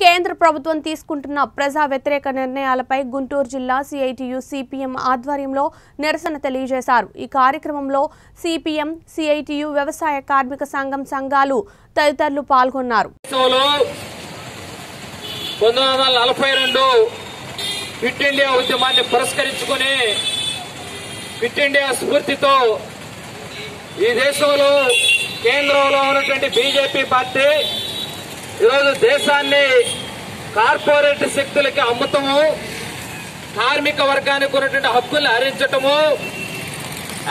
కేంద్ర ప్రభుత్వం తీసుకుంటున్న ప్రజా వ్యతిరేక నిర్ణయాలపై గుంటూరు జిల్లా సిఐటియు సిపిఎం ఆధ్వర్యంలో నిరసన తెలియజేశారు. ఈ కార్యక్రమంలో సిపిఎం సిఐటియు వ్యవసాయ కార్మిక సంఘం సంఘాలు తదితరులు పాల్గొన్నారు. దేశంలో రెండు ఇండియా ఉద్యమాన్ని పురస్కరించుకుని ఇండియా స్ఫూర్తితో ఈ దేశంలో కేంద్రంలో ఉన్నటువంటి బీజేపీ పార్టీ ఈరోజు దేశాన్ని కార్పొరేట్ శక్తులకి అమ్ముతము కార్మిక వర్గానికి ఉన్నటువంటి హక్కుల్ని హరించటము.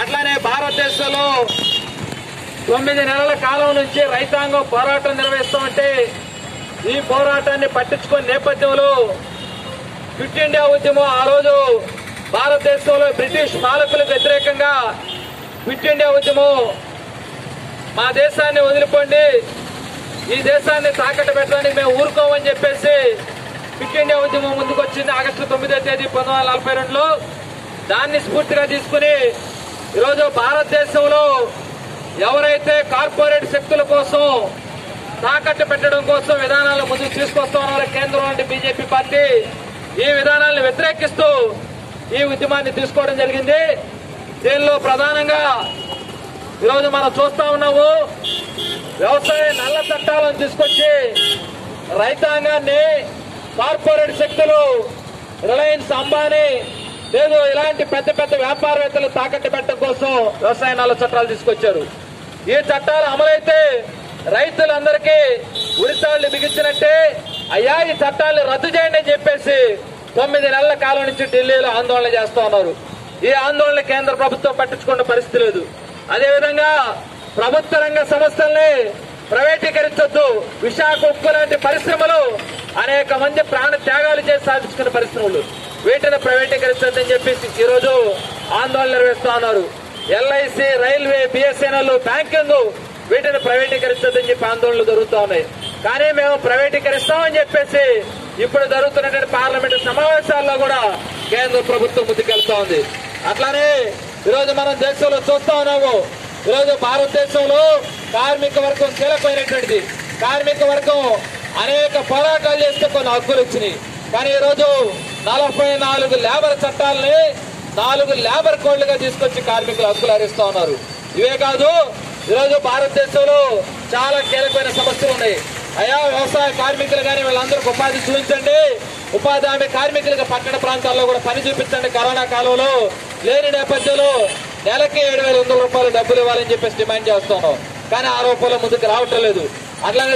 అట్లానే భారతదేశంలో తొమ్మిది నెలల కాలం నుంచి రైతాంగం పోరాటం నిర్వహిస్తామంటే ఈ పోరాటాన్ని పట్టించుకునే నేపథ్యంలో క్విట్ ఇండియా ఉద్యమం ఆ రోజు భారతదేశంలో బ్రిటిష్ పాలకులకు వ్యతిరేకంగా క్విట్ ఇండియా ఉద్యమం మా దేశాన్ని వదిలిపోండి ఈ దేశాన్ని తాకట్టు పెట్టడానికి మేము ఊరుకోమని చెప్పేసి ఫిట్ ఇండియా ఉద్యమం ముందుకు వచ్చింది ఆగస్టు తొమ్మిదో తేదీ పంతొమ్మిది నలభై రెండులో. దాన్ని స్ఫూర్తిగా తీసుకుని ఈరోజు భారతదేశంలో ఎవరైతే కార్పొరేట్ శక్తుల కోసం తాకట్టు పెట్టడం కోసం విధానాలు ముందుకు తీసుకొస్తా ఉన్నారో కేంద్రంలోని బీజేపీ పార్టీ ఈ విధానాలను వ్యతిరేకిస్తూ ఈ ఉద్యమాన్ని తీసుకోవడం జరిగింది. దీనిలో ప్రధానంగా ఈరోజు మనం చూస్తా ఉన్నాము వ్యవసాయ నల్ల చట్టాలను తీసుకొచ్చి రైతాంగాన్ని కార్పొరేట్ శక్తులు రిలయన్స్ అంబానీ లేదు ఇలాంటి పెద్ద పెద్ద వ్యాపారవేత్తలు తాకట్టు పెట్టడం కోసం వ్యవసాయ నల్ల చట్టాలు తీసుకొచ్చారు. ఈ చట్టాలు అమలైతే రైతులందరికీ ఉరితాళ్ళు బిగించినట్టే అయ్యా ఈ చట్టాలు రద్దు చేయండి అని చెప్పేసి తొమ్మిది నెలల కాలం నుంచి ఢిల్లీలో ఆందోళన చేస్తా ఉన్నారు. ఈ ఆందోళన కేంద్ర ప్రభుత్వం పట్టించుకున్న పరిస్థితి లేదు. అదేవిధంగా ప్రభుత్వ రంగ సంస్థల్ని ప్రైవేటీకరించొద్దు. విశాఖ ఉక్కు లాంటి పరిశ్రమలు అనేక మంది ప్రాణ త్యాగాలు చేసి సాధించుకున్న పరిశ్రమలు. వీటిని ప్రైవేటీకరించొద్దని చెప్పేసి ఈరోజు ఆందోళన నిర్వహిస్తా ఉన్నారు. ఎల్ఐసి రైల్వే బిఎస్ఎన్ఎల్ బ్యాంకింగ్ వీటిని ప్రైవేటీకరించొద్దని చెప్పి ఆందోళనలు జరుగుతూ ఉన్నాయి. కానీ మేము ప్రైవేటీకరిస్తామని చెప్పేసి ఇప్పుడు జరుగుతున్నటువంటి పార్లమెంటు సమావేశాల్లో కూడా కేంద్ర ప్రభుత్వం ముందుకెళ్తా ఉంది. అట్లానే ఈరోజు మనం దేశంలో చూస్తా ఉన్నాము. ఈరోజు భారతదేశంలో కార్మిక వర్గం కీలకమైనటువంటిది. కార్మిక వర్గం అనేక పోరాటాలు చేస్తే కొన్ని హక్కులు వచ్చినాయి. కానీ ఈరోజు నలభై నాలుగు లేబర్ చట్టాలని నాలుగు లేబర్ కోడ్లుగా తీసుకొచ్చి కార్మికులు హక్కులు హరిస్తా ఉన్నారు. ఇవే కాదు ఈరోజు భారతదేశంలో చాలా కీలకమైన సమస్యలు ఉన్నాయి. అయా వ్యవసాయ కార్మికులు కానీ వీళ్ళందరికీ ఉపాధి చూపించండి. ఉపాధి హామీ కార్మికులకు పట్టణ ప్రాంతాల్లో కూడా పని చూపించండి. కరోనా కాలంలో లేని నేపథ్యంలో నెలకి ఏడు వేల వందల రూపాయలు డబ్బులు ఇవ్వాలని చెప్పేసి డిమాండ్ చేస్తున్నాం కానీ ఆ రూపంలో ముందుకు రావటం లేదు అట్లానే